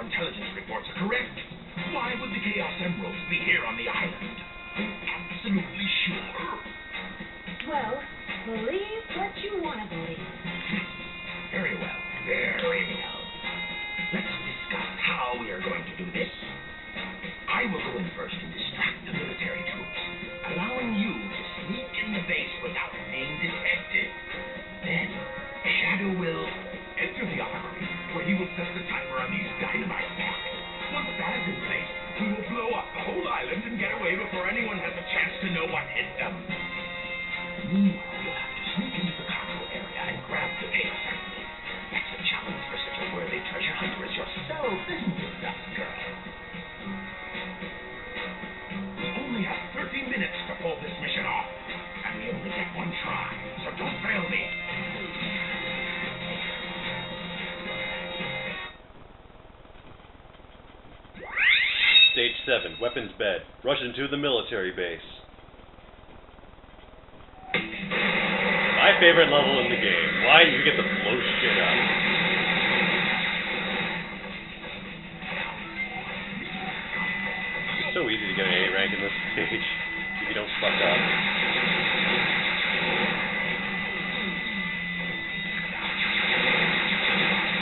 intelligence weapons bed. Rush into the military base. My favorite level in the game. Why you get to blow shit up. It's so easy to get an A rank in this stage if you don't fuck up.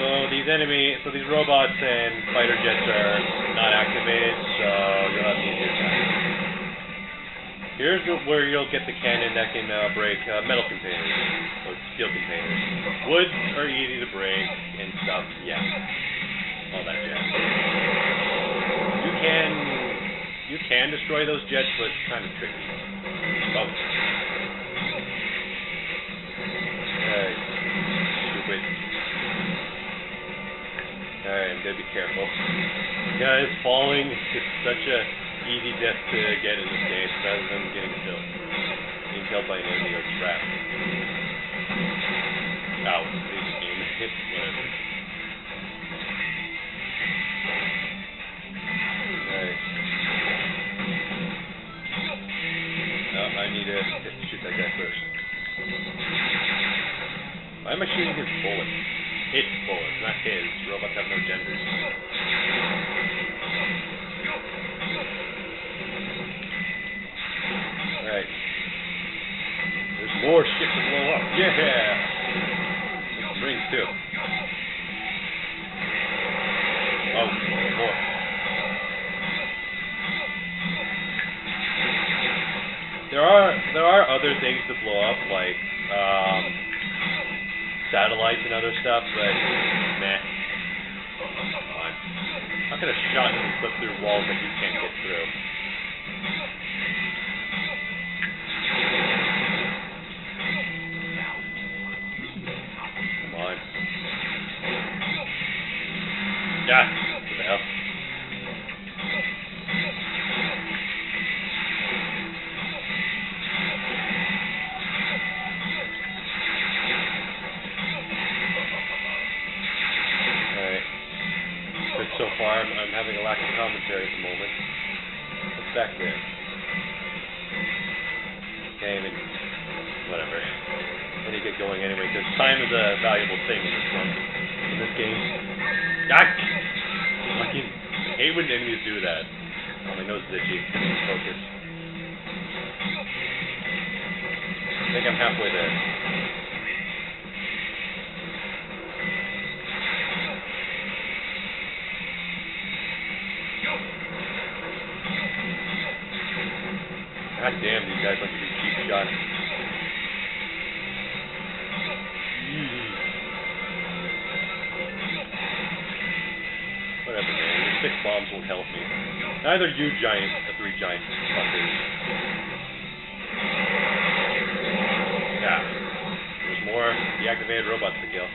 So these enemy, so these robots and fighter jets are not activated, so you'll have an easier time. Here's where you'll get the cannon that can uh, break uh, metal containers, or steel containers. Woods are easy to break and stuff, yeah. All that jazz. You can, you can destroy those jets, but it's kind of tricky. Oh. Alright. Stupid. Alright, I'm gonna be careful. Guys, falling is such a easy death to get in this game rather than getting killed. Being killed by an enemy or trapped. Ow, this game hit whatever. Alright. Oh, no, I need to shoot that guy first. Why am I shooting his bullets? His bullets, not his. Robots have no genders. More shit to blow up. Yeah! Rings too. Oh, more. There are there are other things to blow up, like um, satellites and other stuff, but nah. Come on. How can a shotgun slip through walls that you can't get through? Yeah. What the hell? So far. I'm, I'm having a lack of commentary at the moment. What's back there? Okay, I whatever. I need to get going anyway, because time is a valuable thing in this one. In this game. Ah! Hate when enemies do that. Oh, my nose is itchy. Focus. I think I'm halfway there. God damn, these guys like to be cheap shots. Neither you giant, the three giant fuckers. Yeah. There's more deactivated robots to kill.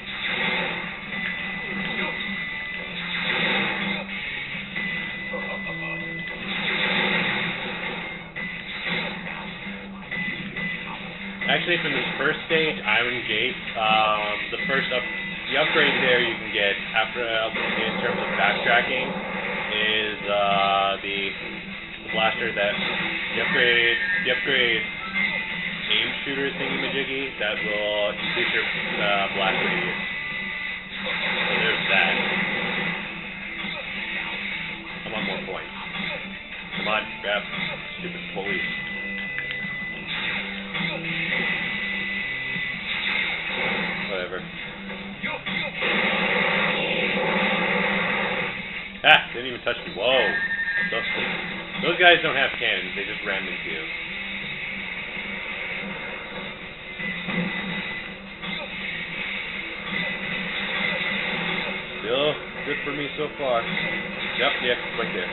Actually, from this first stage, Iron Gate, um, the first up, the upgrade there you can get after uh, in terms of backtracking uh, the, blaster that the upgrade the upgrade aim shooter thingy majiggy that will increase your uh, blast radius. So there's that. one more point. Come on, grab. Stupid police. Ah, didn't even touch me. Whoa. Stupid. Those guys don't have cannons, they just ram into you. Still good for me so far. Yep, exit's right there.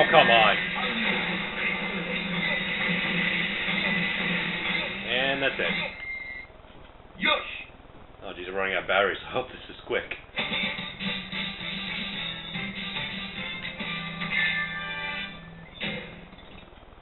Oh, come on. And that's it. Yosh! Oh, geez, I'm running out of batteries. I hope this is quick.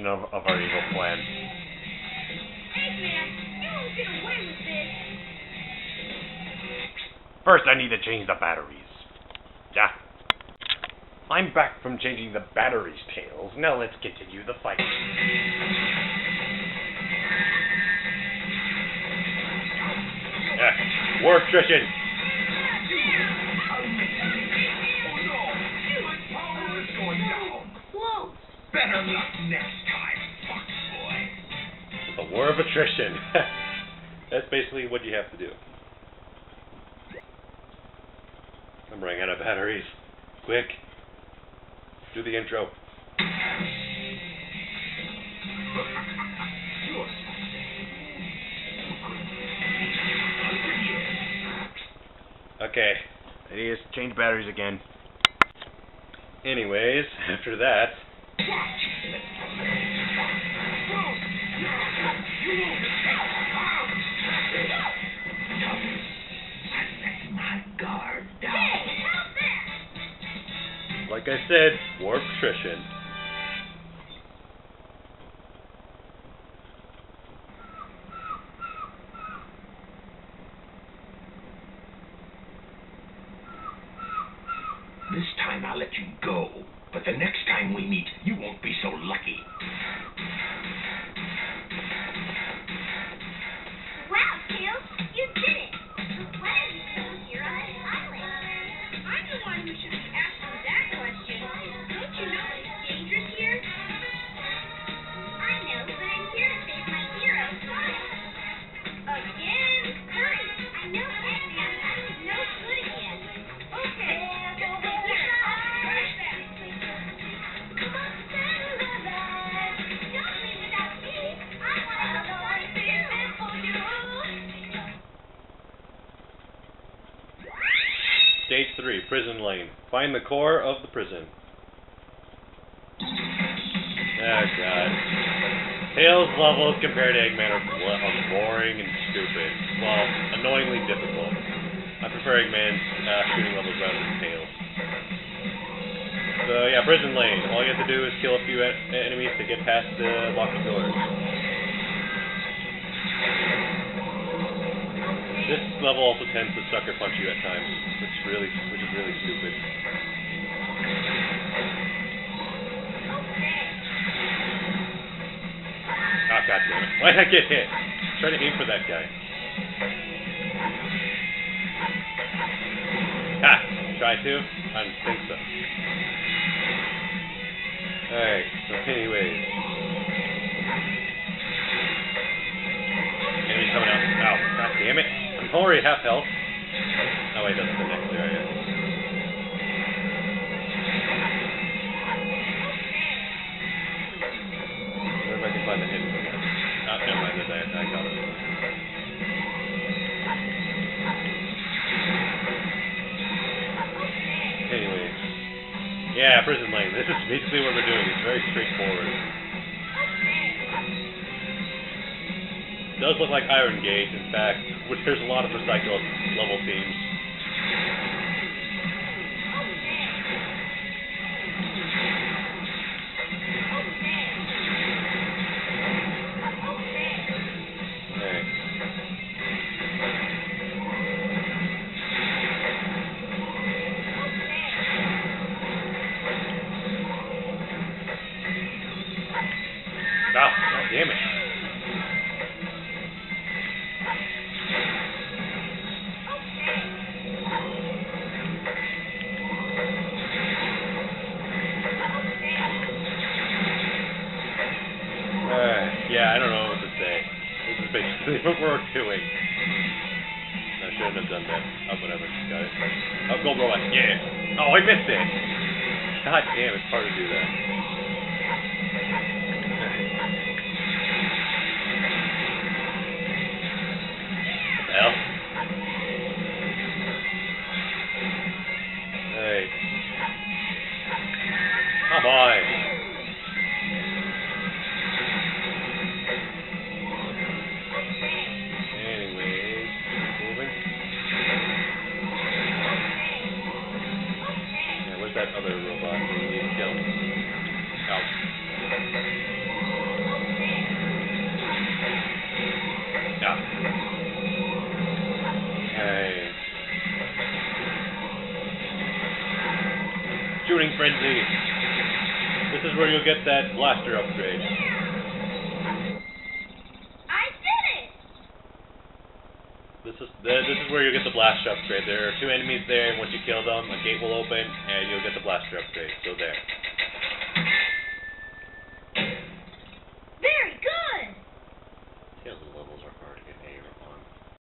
Of, of our evil plan. First, I need to change the batteries. Yeah. I'm back from changing the batteries, Tails. Now let's continue the fight. Yeah. War attrition. Better luck next. A war of attrition. That's basically what you have to do. I'm running out of batteries. Quick. Do the intro. Okay. It is change batteries again. Anyways, after that, said, war of attrition. This time I'll let you go, but the next time we meet, you won't be so lucky. Find the core of the prison. Oh god. Tails levels compared to Eggman are, boring and stupid. Well, annoyingly difficult. I prefer Eggman's uh, shooting levels rather than Tails. So, yeah, prison lane. All you have to do is kill a few en- enemies to get past the locked doors. This level also tends to sucker punch you at times, which really, which is really Why I get hit? Try to aim for that guy. Ah, try to? I don't think so. Alright, so anyways. Enemies coming out. Ow, god damn it. I'm already half health. Oh wait, that's the next area. Never mind, I, I got it. Anyway. Yeah, prison lane. This is basically what we're doing. It's very straightforward. It does look like Iron Gate, in fact, which there's a lot of recycled level themes. I shouldn't have done that. Oh, whatever. Got it. Oh, gold robot. Yeah. Oh, I missed it. God damn, it's hard to do that. Shooting frenzy. This is where you'll get that blaster upgrade. I did it! This is the, this is where you'll get the blaster upgrade. There are two enemies there, and once you kill them, a gate will open, and you'll get the blaster upgrade. So there.